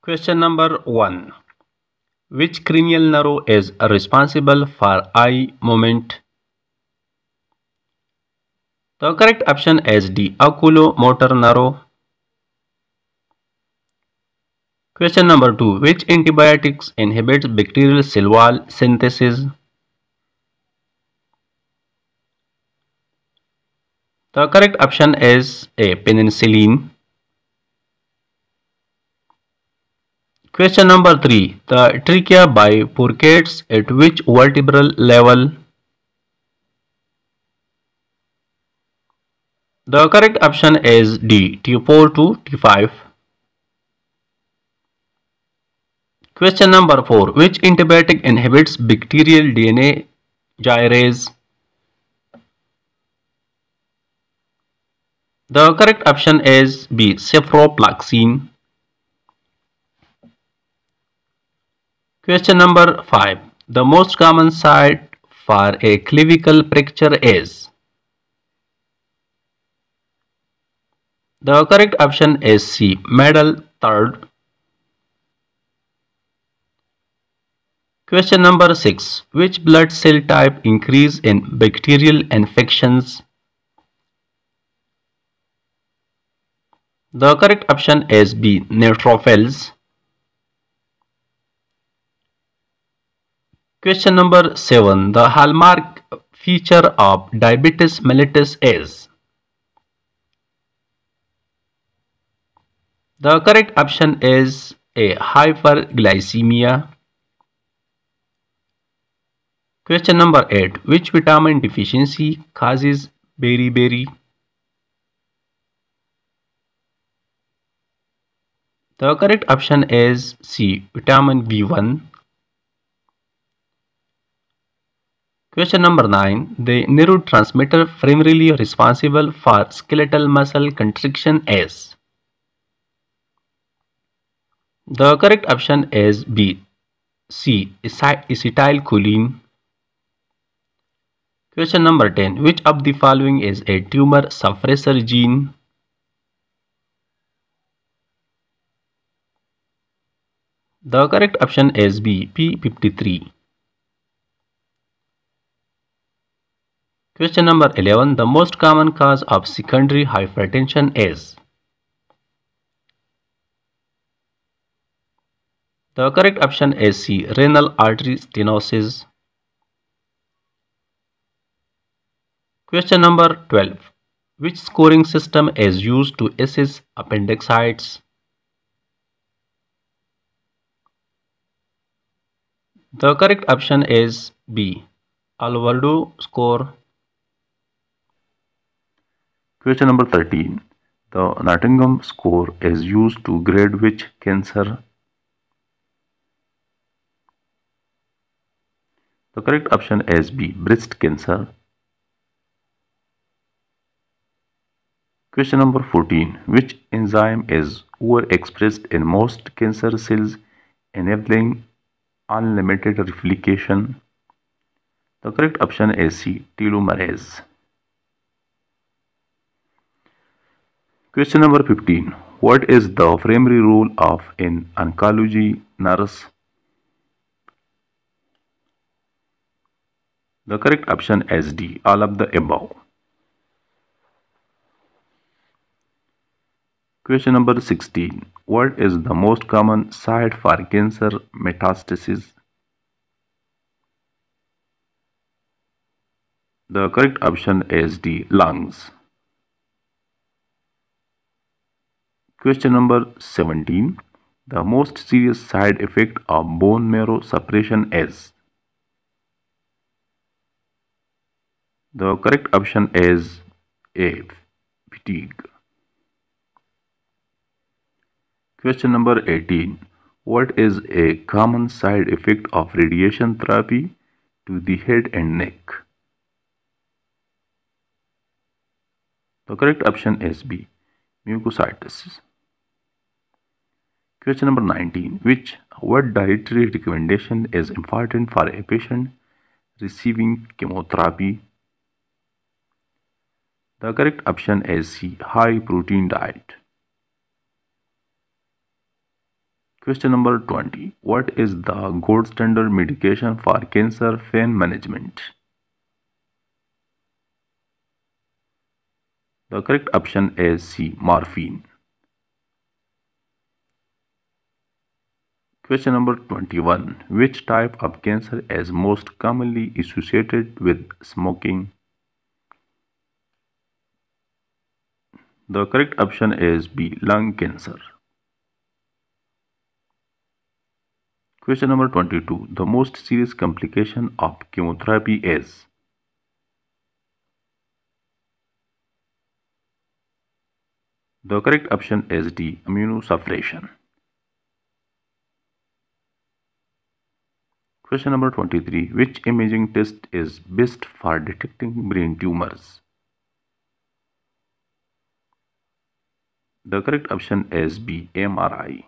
Question number 1. Which cranial nerve is responsible for eye movement? The correct option is D. Oculomotor nerve. Question number 2. Which antibiotics inhibits bacterial cell wall synthesis? The correct option is A. Penicillin. Question number 3. The trachea bifurcates at which vertebral level? The correct option is D. T4 to T5. Question number 4. Which antibiotic inhibits bacterial DNA gyrase? The correct option is B. Ciprofloxacin. Question number 5. The most common site for a clavicle fracture is? The correct option is C. Middle third. Question number 6. Which blood cell type increase in bacterial infections? The correct option is B. Neutrophils. Question number 7. The hallmark feature of diabetes mellitus is? The correct option is A. Hyperglycemia. Question number 8. Which vitamin deficiency causes beriberi? The correct option is C. Vitamin B1. Question number 9. The neurotransmitter primarily responsible for skeletal muscle contraction is? The correct option is B. C. Acetylcholine. Question number 10. Which of the following is a tumor suppressor gene? The correct option is B. P53. Question number 11. The most common cause of secondary hypertension is? The correct option is C. Renal artery stenosis. Question number 12. Which scoring system is used to assess appendicitis? The correct option is B. Alvarado score. Question number 13. The Nottingham score is used to grade which cancer? The correct option is B. Breast cancer. Question number 14. Which enzyme is overexpressed in most cancer cells enabling unlimited replication? The correct option is C. Telomerase. Question number 15. What is the primary role of an oncology nurse? The correct option is D. All of the above. Question number 16. What is the most common site for cancer metastasis? The correct option is D. Lungs. Question number 17. The most serious side effect of bone marrow suppression is? The correct option is A. Fatigue. Question number 18. What is a common side effect of radiation therapy to the head and neck? The correct option is B. Mucositis. Question number 19. Which what dietary recommendation is important for a patient receiving chemotherapy? The correct option is C. High protein diet. Question number 20. What is the gold standard medication for cancer pain management? The correct option is C. Morphine. Question number 21. Which type of cancer is most commonly associated with smoking? The correct option is B. Lung cancer. Question number 22. The most serious complication of chemotherapy is The correct option is D. Immunosuppression. Question number 23. Which imaging test is best for detecting brain tumors? The correct option is B. MRI.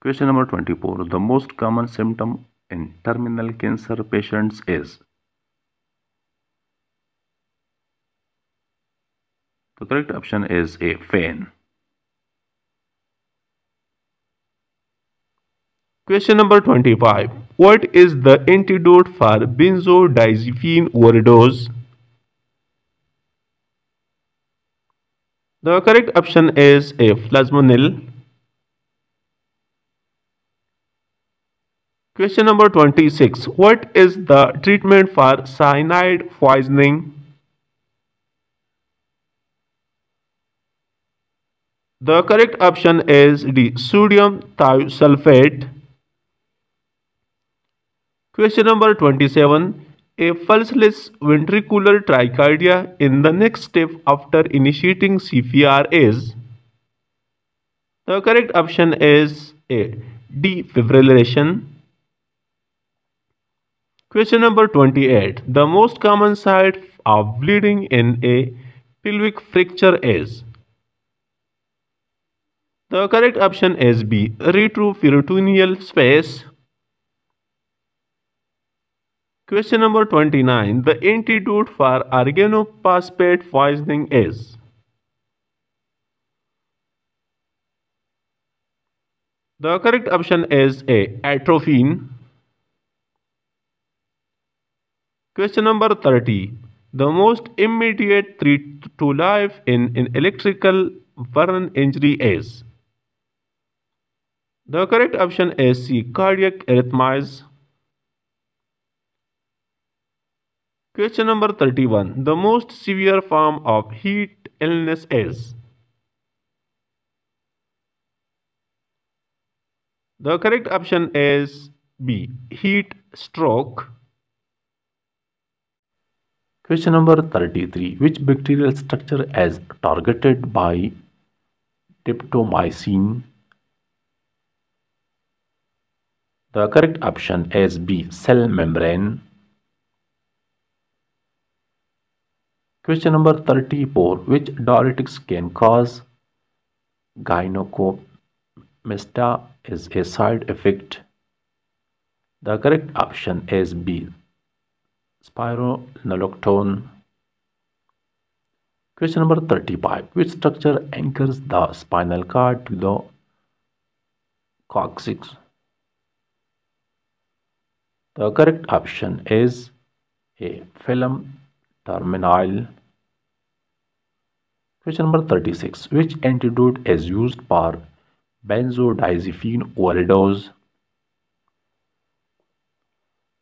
Question number 24. The most common symptom in terminal cancer patients is The correct option is A. Pain. Question number 25. What is the antidote for benzodiazepine overdose? The correct option is A. Flagyl. Question number 26. What is the treatment for cyanide poisoning? The correct option is D. Sodium thiosulfate. Question number 27. A pulseless ventricular tachycardia in the next step after initiating CPR is The correct option is A. Defibrillation. Question number 28. The most common site of bleeding in a pelvic fracture is The correct option is B. Retroperitoneal space. Question number 29. The antidote for organophosphate poisoning is The correct option is A. Atropine. Question number 30. The most immediate threat to life in an electrical burn injury is The correct option is C. Cardiac arrhythmias. Question number 31. The most severe form of heat illness is The correct option is B. Heat stroke. Question number 33. Which bacterial structure is targeted by daptomycin? The correct option is B. Cell membrane. Question number 34. Which diuretics can cause gynecomastia is a side effect? The correct option is B. Spironolactone. Question number 35. Which structure anchors the spinal cord to the coccyx? The correct option is A. Filum terminale. Question number 36. Which antidote is used for benzodiazepine overdose?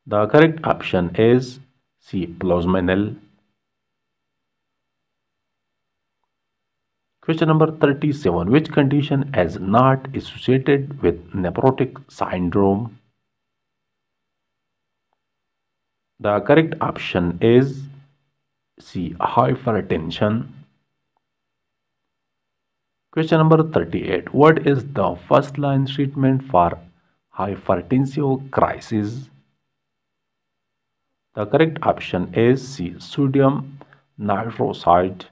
The correct option is C. Flumazenil. Question number 37. Which condition is not associated with nephrotic syndrome? The correct option is C. Hypertension. Question number 38. What is the first line treatment for hypertensive crisis? The correct option is C. Sodium nitroprusside.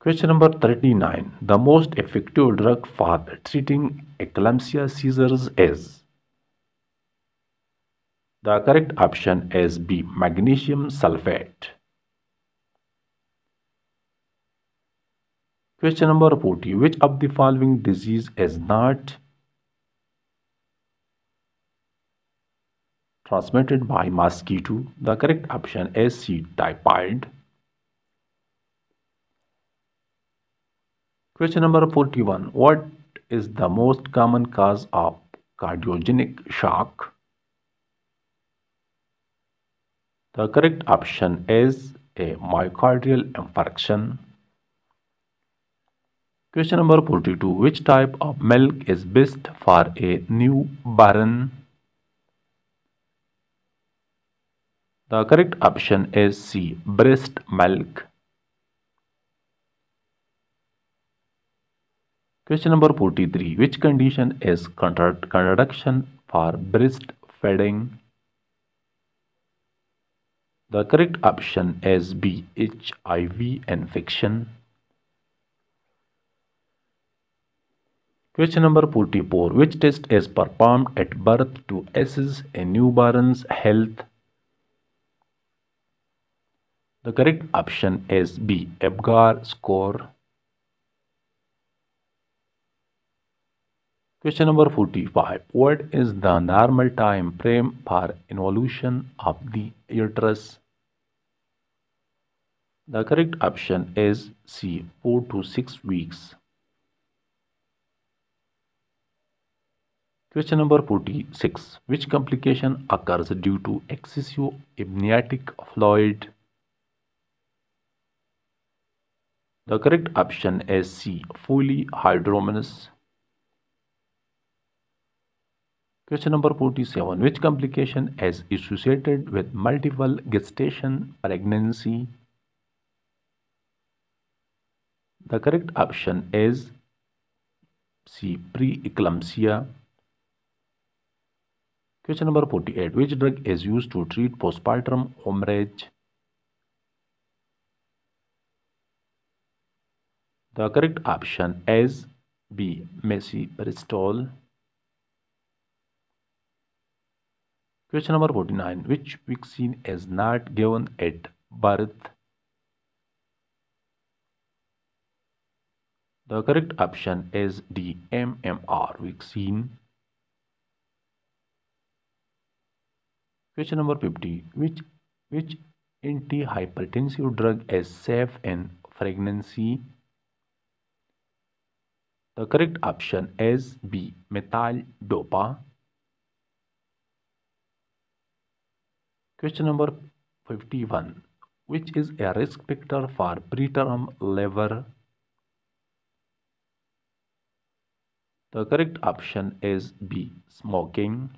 Question number 39. The most effective drug for treating eclampsia seizures is The correct option is B. Magnesium sulfate. Question number 40. Which of the following disease is not transmitted by mosquito? The correct option is C. Typhoid. Question number 41. What is the most common cause of cardiogenic shock? The correct option is a myocardial infarction. Question number 42. Which type of milk is best for a newborn? The correct option is C. Breast milk. Question number 43. Which condition is contradiction for breastfeeding? The correct option is B. HIV infection. Question number 44. Which test is performed at birth to assess a newborn's health? The correct option is B. Apgar score. Question number 45. What is the normal time frame for involution of the uterus? The correct option is C. 4 to 6 weeks. Question number 46. Which complication occurs due to excessive amniotic fluid? The correct option is C. Polyhydramnios. Question number 47. Which complication is associated with multiple gestation pregnancy? The correct option is C. Preeclampsia. Question number 48. Which drug is used to treat postpartum hemorrhage? The correct option is B. Misoprostol. Question number 49. Which vaccine is not given at birth? The correct option is D. MMR vaccine. Question number 50. Which, which antihypertensive drug is safe in pregnancy? The correct option is B. Methyl dopa. Question number 51. Which is a risk factor for preterm labor? The correct option is B. Smoking.